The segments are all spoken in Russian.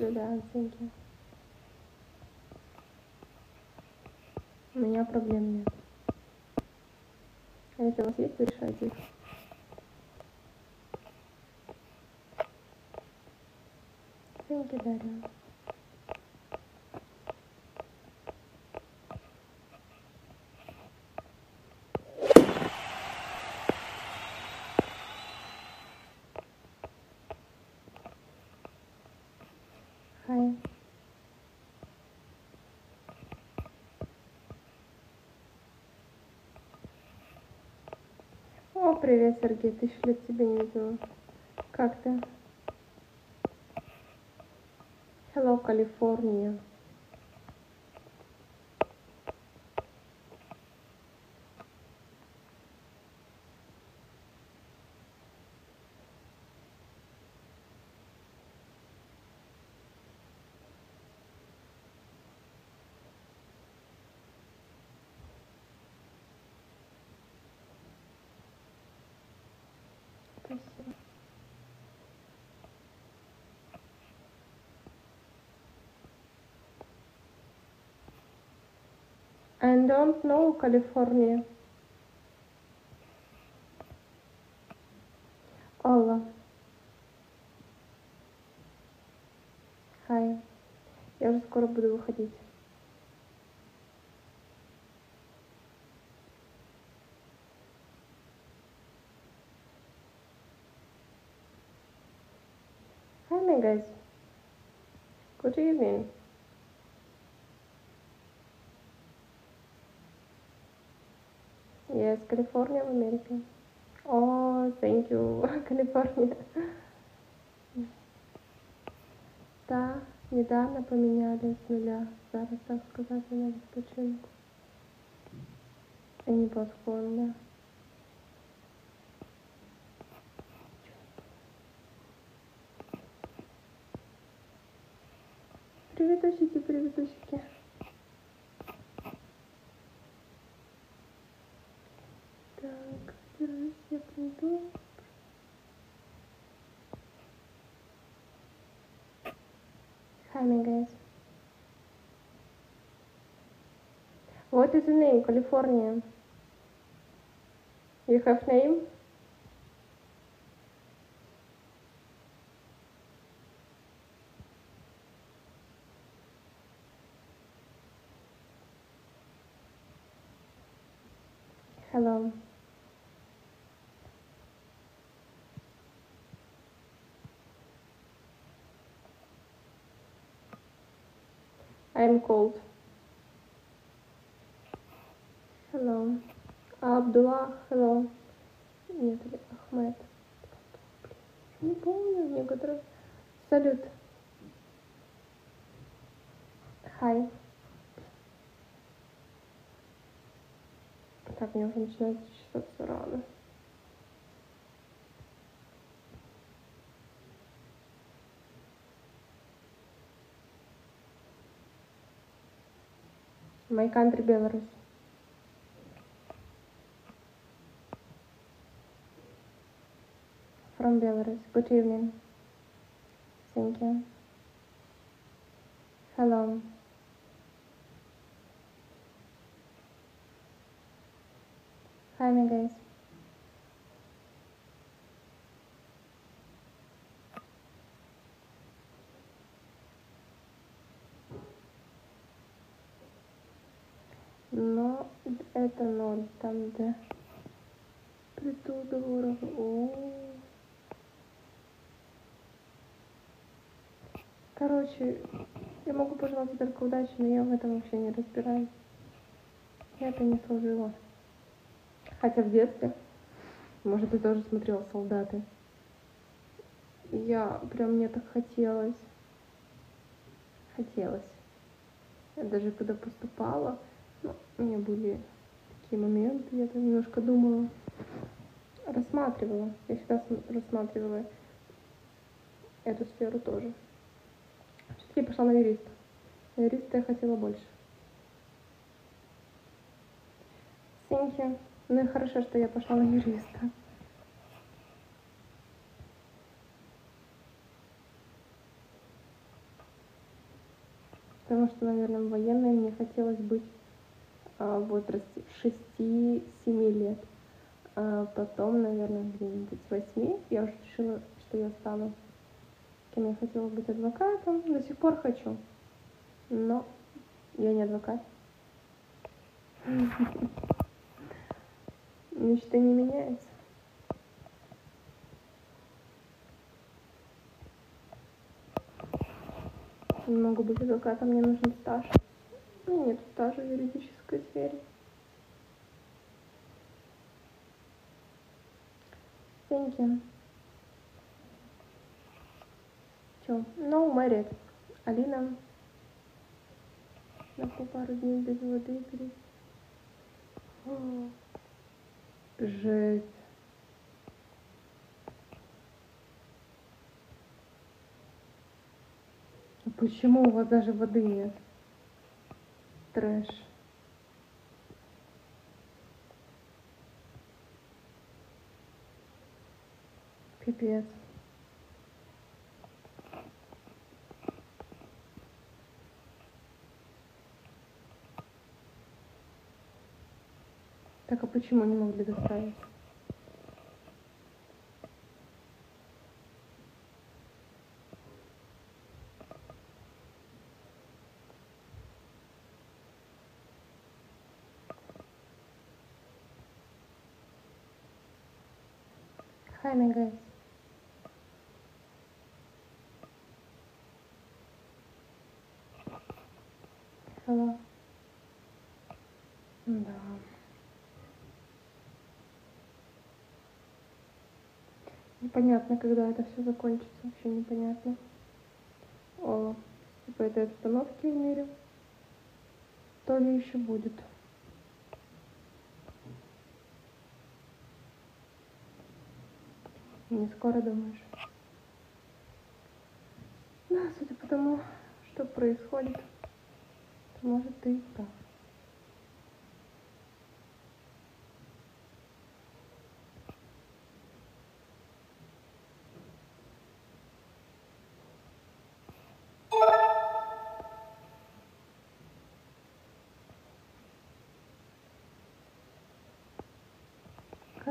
Джулиан, thank you. У меня проблем нет. А если у вас есть, то решайте их. You, Дарья. Hi. О, привет, Сергей. Тысячу лет тебя не видела. Как ты? Hello, Калифорния. Спасибо. I don't know California. Алла. Хай. Я уже скоро буду выходить. Hi, my guys. Good evening. Yes, California в Америке. О, thank you, Калифорния. Да, недавно поменяли с нуля. Зараз, так сказати, на відпочинку. І не подходим, да. Приветусики, приветусики. Так, держись, я приду. Guys. What is the name? California. You have name? Hello. I'm cold. Hello. Абдулlah, hello. Нет, Ахмед. Не помню, некоторые. Салют. Хай. My country Belarus. From Belarus. Good evening. Thank you. Hello. My guys. Но это ноль, там где притул договоров. О. Короче, я могу пожелать только удачи, но я в этом вообще не разбираюсь. Я это не служила. Хотя в детстве, может, ты тоже смотрела «Солдаты». Я прям мне так хотелось. Хотелось. Я даже когда поступала, ну, у меня были такие моменты, я там немножко думала, рассматривала. Я всегда см- рассматривала эту сферу тоже. Все-таки пошла на юриста. На юриста я хотела больше. Thank you. Ну и хорошо, что я пошла на юриста. Потому что, наверное, военной мне хотелось быть а, в возрасте 6-7 лет. А потом, наверное, где-нибудь с 8 я уже решила, что я стану кем я хотела быть адвокатом. До сих пор хочу. Но я не адвокат. Мечты не меняются. Не могу быть адвокатом, мне нужен стаж. У меня нет стажа в юридической сфере. Thank you. Чё? No married. Алина. На пару дней без воды перед... Жесть. А почему у вас даже воды нет? Трэш. Пипец. Так, а почему не могли доставить? Hi, my guys. Hello. Да. Непонятно, когда это все закончится, вообще непонятно. О, типа этой обстановки в мире. То ли еще будет. Не скоро думаешь? Да, судя по тому, что происходит, то может ты и прав.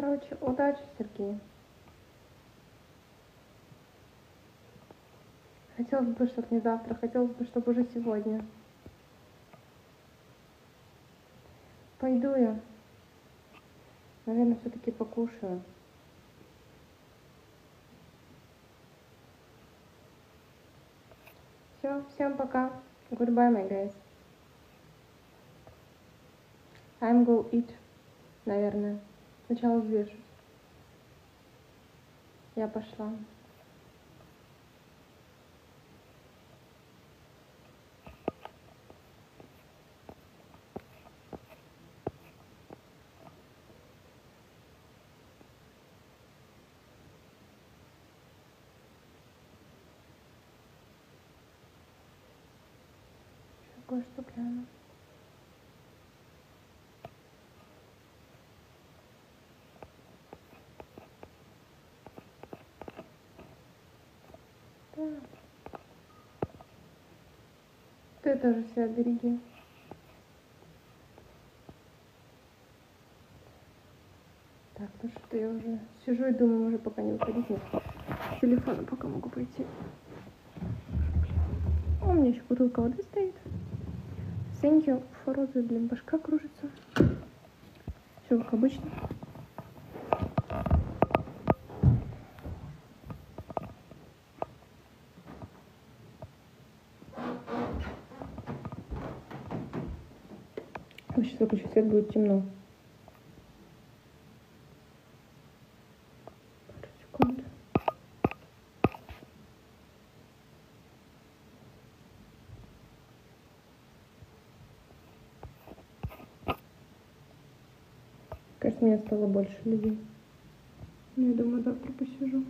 Короче, удачи, Сергей. Хотелось бы, чтобы не завтра, хотелось бы, чтобы уже сегодня. Пойду я. Наверное, все-таки покушаю. Все, всем пока. Goodbye, my guys. I'm go eat, наверное. Сначала взвешивать. Я пошла. Кое-что гляну. Ты тоже себя береги. Так, ну что я уже сижу и думаю, уже пока не выходить. Нет, с телефона пока могу пойти. У меня еще бутылка воды стоит. Thank you for the, блин, кружится. Все как обычно. Сейчас выключу свет, будет темно. Кажется, меня стало больше людей. Ну, я думаю, завтра посижу.